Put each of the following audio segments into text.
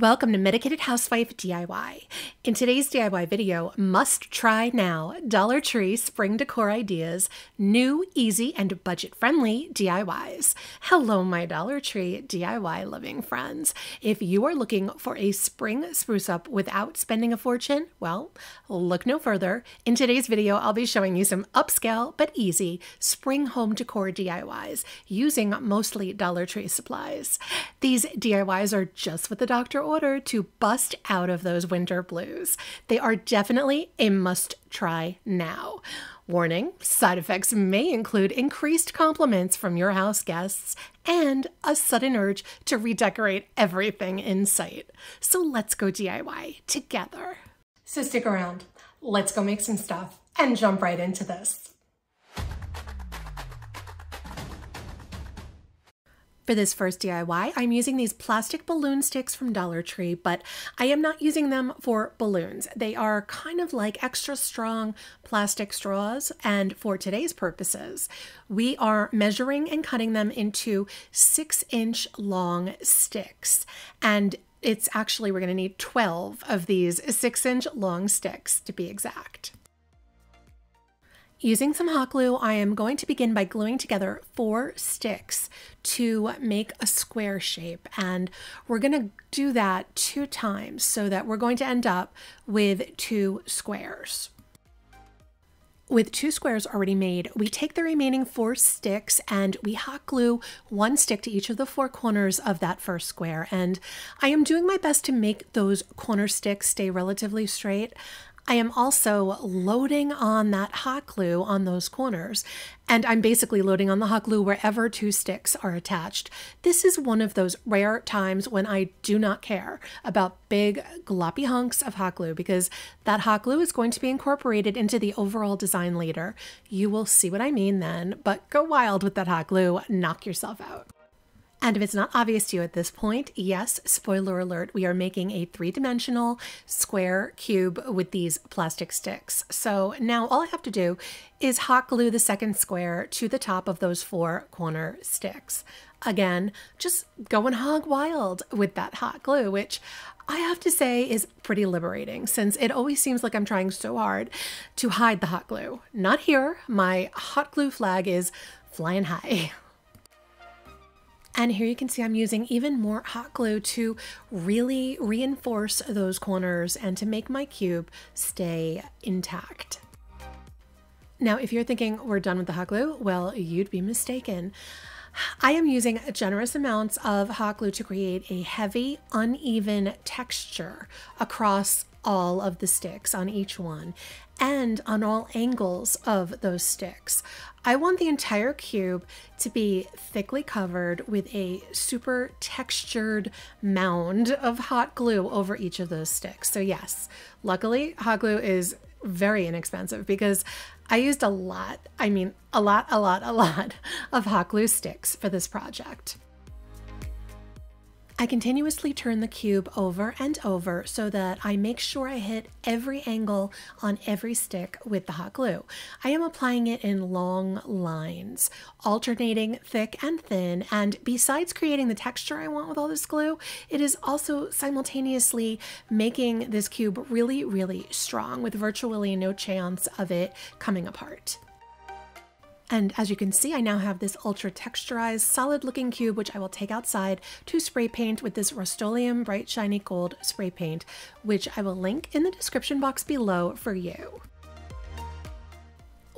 Welcome to Medicated Housewife DIY. In today's DIY video, must try now Dollar Tree spring decor ideas, new, easy, and budget friendly DIYs. Hello, my Dollar Tree DIY loving friends. If you are looking for a spring spruce up without spending a fortune, well, look no further. In today's video, I'll be showing you some upscale but easy spring home decor DIYs using mostly Dollar Tree supplies. These DIYs are just what the doctor order to bust out of those winter blues. They are definitely a must try now. Warning side effects may include increased compliments from your house guests and a sudden urge to redecorate everything in sight. So let's go DIY together. So stick around, let's go make some stuff and jump right into this. For this first DIY, I'm using these plastic balloon sticks from Dollar Tree, but I am not using them for balloons. They are kind of like extra strong plastic straws, and for today's purposes, we are measuring and cutting them into six inch long sticks. And it's actually, we're going to need 12 of these six inch long sticks to be exact. Using some hot glue, I am going to begin by gluing together four sticks to make a square shape. And we're going to do that two times so that we're going to end up with two squares. With two squares already made, we take the remaining four sticks and we hot glue one stick to each of the four corners of that first square. And I am doing my best to make those corner sticks stay relatively straight. I am also loading on that hot glue on those corners, and I'm basically loading on the hot glue wherever two sticks are attached. This is one of those rare times when I do not care about big gloppy hunks of hot glue because that hot glue is going to be incorporated into the overall design later. You will see what I mean then, but go wild with that hot glue, knock yourself out. And if it's not obvious to you at this point, yes, spoiler alert, we are making a three dimensional square cube with these plastic sticks. So now all I have to do is hot glue the second square to the top of those four corner sticks. Again, just going hog wild with that hot glue, which I have to say is pretty liberating since it always seems like I'm trying so hard to hide the hot glue. Not here. My hot glue flag is flying high. And here you can see I'm using even more hot glue to really reinforce those corners and to make my cube stay intact. Now, if you're thinking we're done with the hot glue, well, you'd be mistaken. I am using generous amounts of hot glue to create a heavy, uneven texture across all of the sticks on each one and on all angles of those sticks. I want the entire cube to be thickly covered with a super textured mound of hot glue over each of those sticks. So yes, luckily hot glue is very inexpensive because I used a lot, I mean a lot, a lot, a lot of hot glue sticks for this project. I continuously turn the cube over and over so that I make sure I hit every angle on every stick with the hot glue. I am applying it in long lines, alternating thick and thin, and besides creating the texture I want with all this glue, it is also simultaneously making this cube really, really strong with virtually no chance of it coming apart. And as you can see, I now have this ultra texturized, solid looking cube, which I will take outside to spray paint with this Rust-Oleum Bright Shiny Gold spray paint, which I will link in the description box below for you.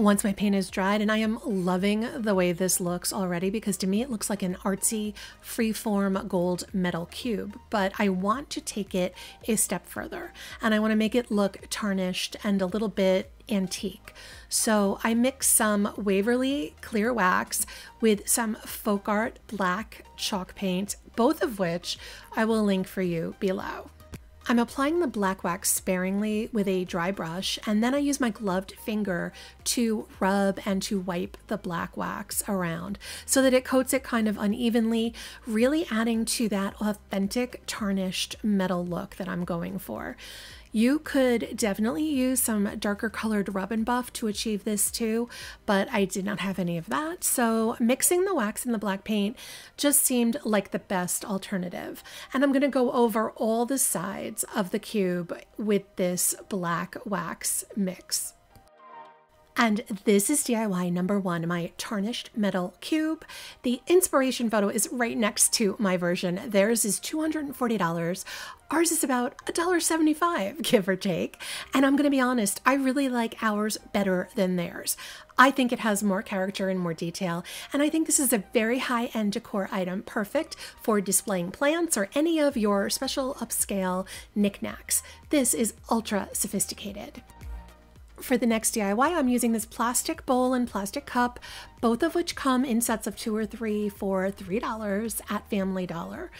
Once my paint is dried, and I am loving the way this looks already because to me it looks like an artsy freeform gold metal cube, but I want to take it a step further and I want to make it look tarnished and a little bit antique. So I mixed some Waverly clear wax with some folk art black chalk paint, both of which I will link for you below. I'm applying the black wax sparingly with a dry brush and then I use my gloved finger to rub and to wipe the black wax around so that it coats it kind of unevenly, really adding to that authentic tarnished metal look that I'm going for. You could definitely use some darker colored rub and buff to achieve this too, but I did not have any of that. So mixing the wax and the black paint just seemed like the best alternative. And I'm gonna go over all the sides of the cube with this black wax mix. And this is DIY number one, my tarnished metal cube. The inspiration photo is right next to my version. Theirs is $240. Ours is about $1.75, give or take. And I'm going to be honest, I really like ours better than theirs. I think it has more character and more detail, and I think this is a very high-end decor item, perfect for displaying plants or any of your special upscale knickknacks. This is ultra sophisticated. For the next DIY, I'm using this plastic bowl and plastic cup, both of which come in sets of two or three for $3 at Family Dollar.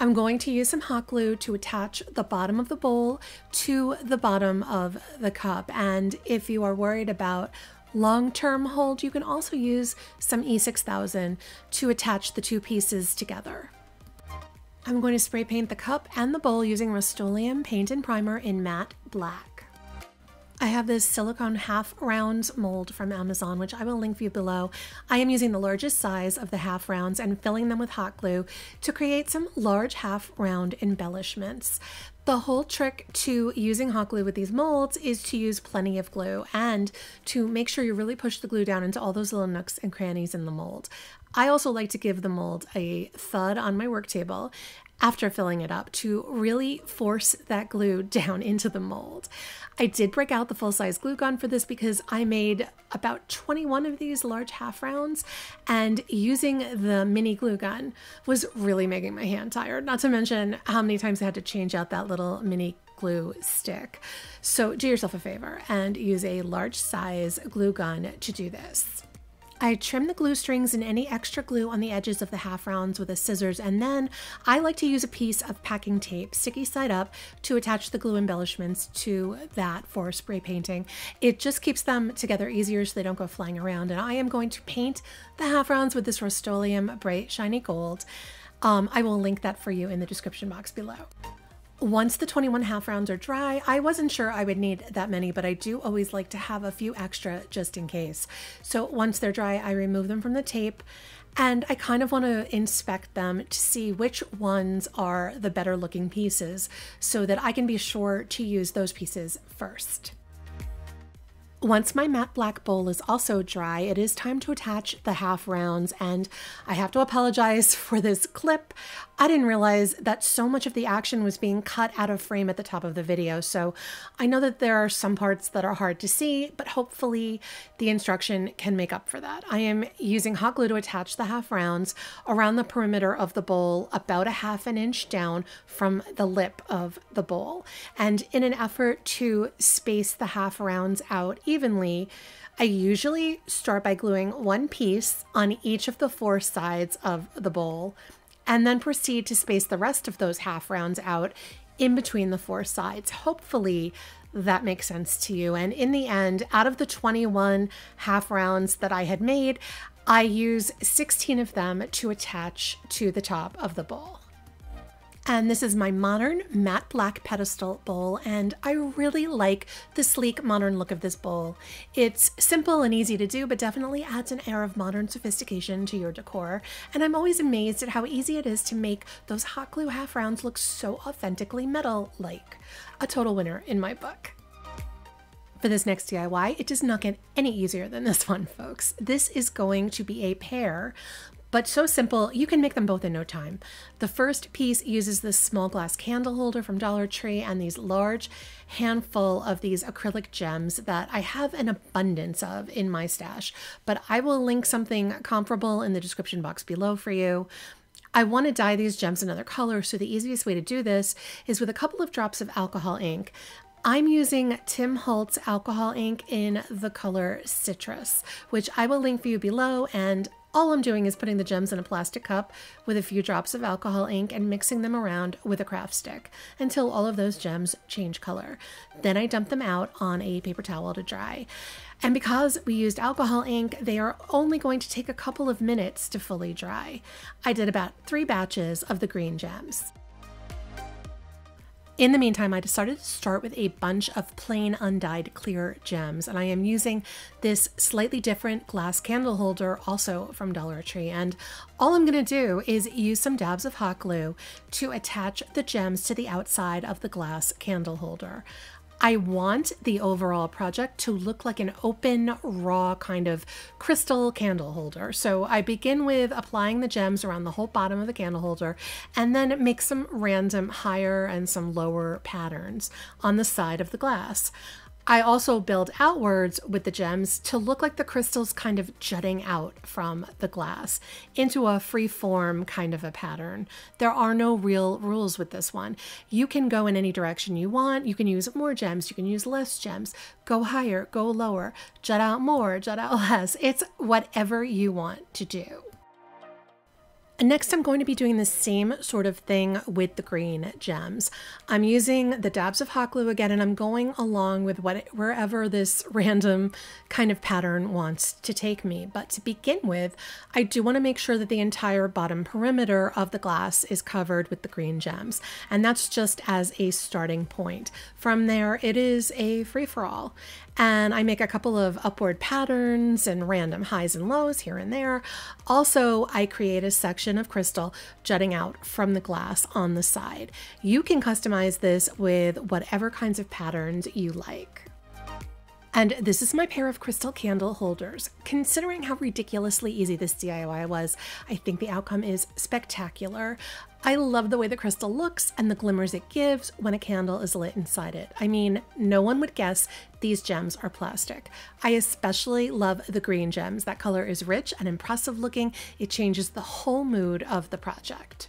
I'm going to use some hot glue to attach the bottom of the bowl to the bottom of the cup. And if you are worried about long-term hold, you can also use some E6000 to attach the two pieces together. I'm going to spray paint the cup and the bowl using Rust-Oleum paint and primer in matte black. I have this silicone half round mold from Amazon, which I will link for you below. I am using the largest size of the half rounds and filling them with hot glue to create some large half round embellishments. The whole trick to using hot glue with these molds is to use plenty of glue and to make sure you really push the glue down into all those little nooks and crannies in the mold. I also like to give the mold a thud on my work table after filling it up to really force that glue down into the mold. I did break out the full-size glue gun for this because I made about 21 of these large half rounds and using the mini glue gun was really making my hand tired, not to mention how many times I had to change out that little mini glue stick. So do yourself a favor and use a large size glue gun to do this. I trim the glue strings and any extra glue on the edges of the half rounds with a scissors and then I like to use a piece of packing tape, sticky side up, to attach the glue embellishments to that for spray painting. It just keeps them together easier so they don't go flying around and I am going to paint the half rounds with this Rust-Oleum Bright Shiny Gold. Um, I will link that for you in the description box below. Once the 21 half rounds are dry, I wasn't sure I would need that many, but I do always like to have a few extra just in case. So once they're dry, I remove them from the tape and I kind of want to inspect them to see which ones are the better looking pieces so that I can be sure to use those pieces first. Once my matte black bowl is also dry, it is time to attach the half rounds and I have to apologize for this clip. I didn't realize that so much of the action was being cut out of frame at the top of the video, so I know that there are some parts that are hard to see, but hopefully the instruction can make up for that. I am using hot glue to attach the half rounds around the perimeter of the bowl, about a half an inch down from the lip of the bowl. And in an effort to space the half rounds out evenly, I usually start by gluing one piece on each of the four sides of the bowl and then proceed to space the rest of those half rounds out in between the four sides. Hopefully, that makes sense to you. And in the end, out of the 21 half rounds that I had made, I use 16 of them to attach to the top of the bowl. And this is my modern matte black pedestal bowl, and I really like the sleek modern look of this bowl. It's simple and easy to do, but definitely adds an air of modern sophistication to your decor. And I'm always amazed at how easy it is to make those hot glue half rounds look so authentically metal-like. A total winner in my book. For this next DIY, it does not get any easier than this one, folks. This is going to be a pair but so simple, you can make them both in no time. The first piece uses this small glass candle holder from Dollar Tree and these large handful of these acrylic gems that I have an abundance of in my stash, but I will link something comparable in the description box below for you. I want to dye these gems another color, so the easiest way to do this is with a couple of drops of alcohol ink. I'm using Tim Holtz alcohol ink in the color Citrus, which I will link for you below and all I'm doing is putting the gems in a plastic cup with a few drops of alcohol ink and mixing them around with a craft stick until all of those gems change color. Then I dump them out on a paper towel to dry. And because we used alcohol ink, they are only going to take a couple of minutes to fully dry. I did about three batches of the green gems. In the meantime, I decided to start with a bunch of plain undyed clear gems, and I am using this slightly different glass candle holder also from Dollar Tree. And all I'm going to do is use some dabs of hot glue to attach the gems to the outside of the glass candle holder. I want the overall project to look like an open, raw kind of crystal candle holder. So I begin with applying the gems around the whole bottom of the candle holder and then make some random higher and some lower patterns on the side of the glass. I also build outwards with the gems to look like the crystals kind of jutting out from the glass into a free form kind of a pattern. There are no real rules with this one. You can go in any direction you want. You can use more gems. You can use less gems. Go higher, go lower, jut out more, jut out less. It's whatever you want to do. Next, I'm going to be doing the same sort of thing with the green gems. I'm using the dabs of hot glue again, and I'm going along with what wherever this random kind of pattern wants to take me. But to begin with, I do want to make sure that the entire bottom perimeter of the glass is covered with the green gems. And that's just as a starting point. From there, it is a free-for-all and I make a couple of upward patterns and random highs and lows here and there. Also, I create a section of crystal jutting out from the glass on the side. You can customize this with whatever kinds of patterns you like. And this is my pair of crystal candle holders. Considering how ridiculously easy this DIY was, I think the outcome is spectacular. I love the way the crystal looks and the glimmers it gives when a candle is lit inside it. I mean, no one would guess these gems are plastic. I especially love the green gems. That color is rich and impressive looking. It changes the whole mood of the project.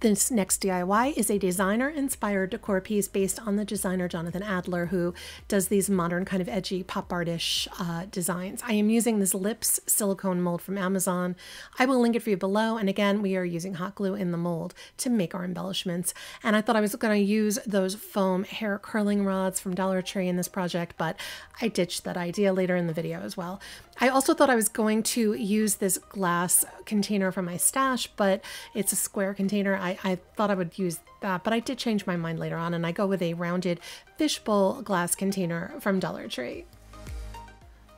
This next DIY is a designer inspired decor piece based on the designer Jonathan Adler, who does these modern, kind of edgy, pop artish uh, designs. I am using this Lips silicone mold from Amazon. I will link it for you below. And again, we are using hot glue in the mold to make our embellishments. And I thought I was going to use those foam hair curling rods from Dollar Tree in this project, but I ditched that idea later in the video as well. I also thought I was going to use this glass container from my stash, but it's a square container. I, I thought I would use that, but I did change my mind later on and I go with a rounded fishbowl glass container from Dollar Tree.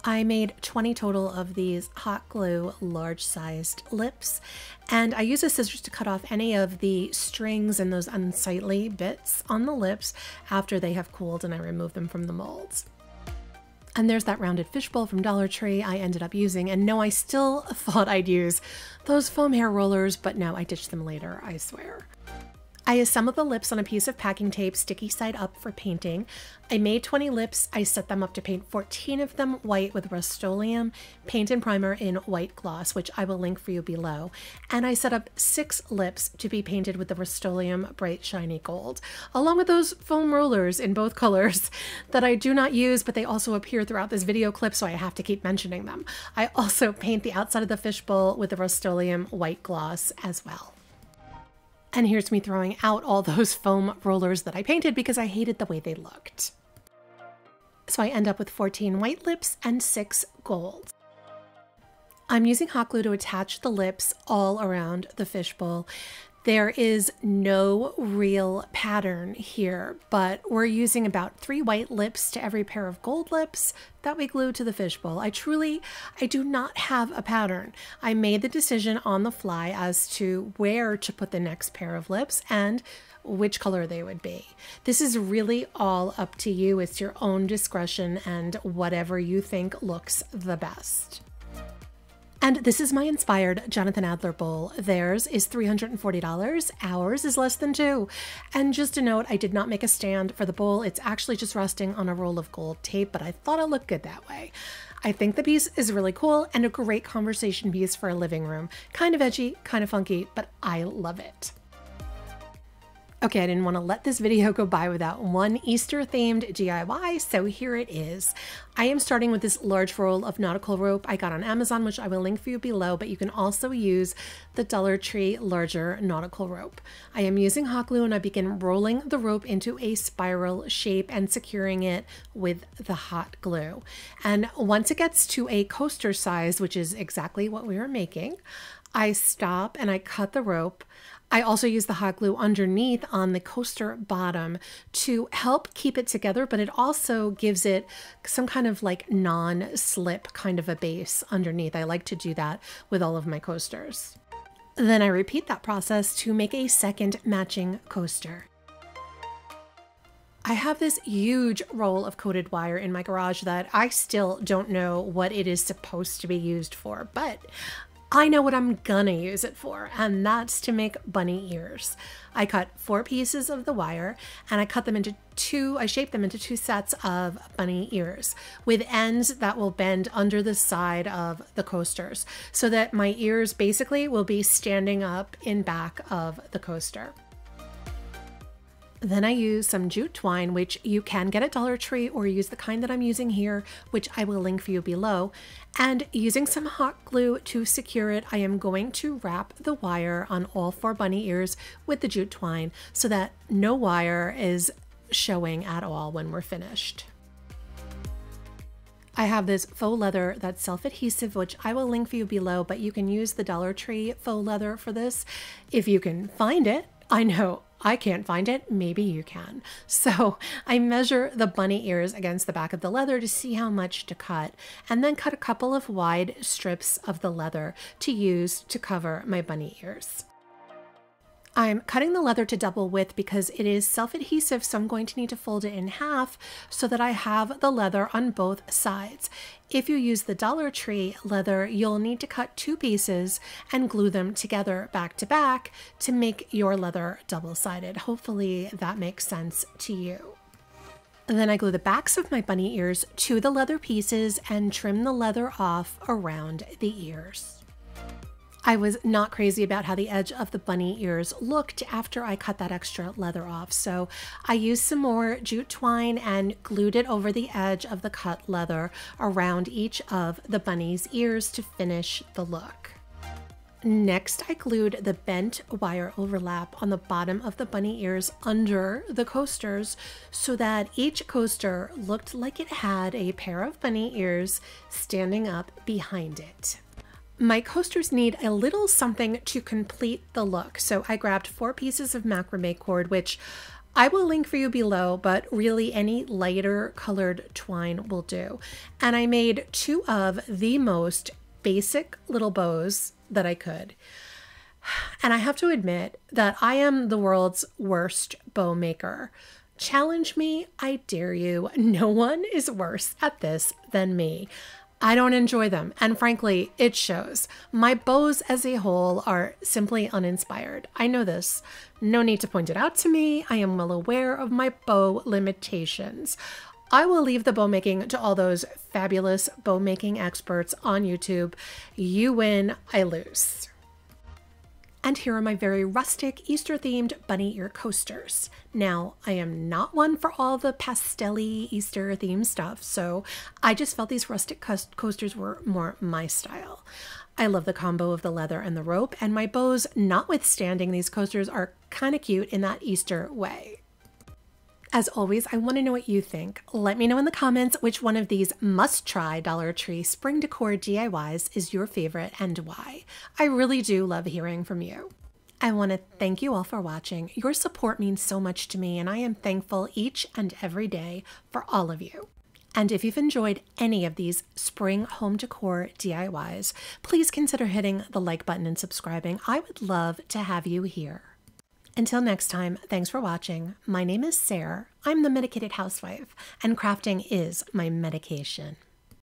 I made 20 total of these hot glue large sized lips and I use a scissors to cut off any of the strings and those unsightly bits on the lips after they have cooled and I remove them from the molds. And there's that rounded fishbowl from Dollar Tree I ended up using. And no, I still thought I'd use those foam hair rollers, but no, I ditched them later, I swear. I assembled the lips on a piece of packing tape, sticky side up for painting. I made 20 lips. I set them up to paint 14 of them white with Rust-Oleum paint and primer in white gloss, which I will link for you below. And I set up six lips to be painted with the Rust-Oleum bright shiny gold, along with those foam rollers in both colors that I do not use, but they also appear throughout this video clip, so I have to keep mentioning them. I also paint the outside of the fishbowl with the Rust-Oleum white gloss as well. And here's me throwing out all those foam rollers that I painted because I hated the way they looked. So I end up with 14 white lips and 6 gold. I'm using hot glue to attach the lips all around the fishbowl there is no real pattern here, but we're using about three white lips to every pair of gold lips that we glue to the fishbowl. I truly, I do not have a pattern. I made the decision on the fly as to where to put the next pair of lips and which color they would be. This is really all up to you. It's your own discretion and whatever you think looks the best. And this is my inspired Jonathan Adler bowl. Theirs is $340. Ours is less than two. And just a note, I did not make a stand for the bowl. It's actually just resting on a roll of gold tape, but I thought it looked good that way. I think the piece is really cool and a great conversation piece for a living room. Kind of edgy, kind of funky, but I love it. Okay, I didn't want to let this video go by without one Easter themed DIY, so here it is. I am starting with this large roll of nautical rope I got on Amazon, which I will link for you below, but you can also use the Dollar Tree larger nautical rope. I am using hot glue and I begin rolling the rope into a spiral shape and securing it with the hot glue. And once it gets to a coaster size, which is exactly what we are making, I stop and I cut the rope. I also use the hot glue underneath on the coaster bottom to help keep it together, but it also gives it some kind of like non slip kind of a base underneath. I like to do that with all of my coasters. Then I repeat that process to make a second matching coaster. I have this huge roll of coated wire in my garage that I still don't know what it is supposed to be used for, but I know what I'm gonna use it for, and that's to make bunny ears. I cut four pieces of the wire and I cut them into two, I shaped them into two sets of bunny ears with ends that will bend under the side of the coasters so that my ears basically will be standing up in back of the coaster. Then I use some jute twine, which you can get at Dollar Tree or use the kind that I'm using here, which I will link for you below. And using some hot glue to secure it, I am going to wrap the wire on all four bunny ears with the jute twine so that no wire is showing at all when we're finished. I have this faux leather that's self-adhesive, which I will link for you below, but you can use the Dollar Tree faux leather for this if you can find it. I know I can't find it, maybe you can. So I measure the bunny ears against the back of the leather to see how much to cut, and then cut a couple of wide strips of the leather to use to cover my bunny ears. I'm cutting the leather to double width because it is self-adhesive, so I'm going to need to fold it in half so that I have the leather on both sides. If you use the Dollar Tree leather, you'll need to cut two pieces and glue them together back to back to make your leather double-sided. Hopefully that makes sense to you. Then I glue the backs of my bunny ears to the leather pieces and trim the leather off around the ears. I was not crazy about how the edge of the bunny ears looked after I cut that extra leather off. So I used some more jute twine and glued it over the edge of the cut leather around each of the bunny's ears to finish the look. Next, I glued the bent wire overlap on the bottom of the bunny ears under the coasters so that each coaster looked like it had a pair of bunny ears standing up behind it. My coasters need a little something to complete the look, so I grabbed four pieces of macrame cord, which I will link for you below, but really any lighter colored twine will do. And I made two of the most basic little bows that I could. And I have to admit that I am the world's worst bow maker. Challenge me, I dare you. No one is worse at this than me. I don't enjoy them, and frankly, it shows. My bows as a whole are simply uninspired. I know this. No need to point it out to me. I am well aware of my bow limitations. I will leave the bow making to all those fabulous bow making experts on YouTube. You win, I lose. And here are my very rustic Easter themed bunny ear coasters. Now, I am not one for all the pastelly Easter themed stuff, so I just felt these rustic coasters were more my style. I love the combo of the leather and the rope, and my bows, notwithstanding these coasters, are kind of cute in that Easter way. As always, I want to know what you think. Let me know in the comments which one of these must try Dollar Tree spring decor DIYs is your favorite and why. I really do love hearing from you. I want to thank you all for watching. Your support means so much to me, and I am thankful each and every day for all of you. And if you've enjoyed any of these spring home decor DIYs, please consider hitting the like button and subscribing. I would love to have you here. Until next time, thanks for watching. My name is Sarah. I'm the medicated housewife, and crafting is my medication.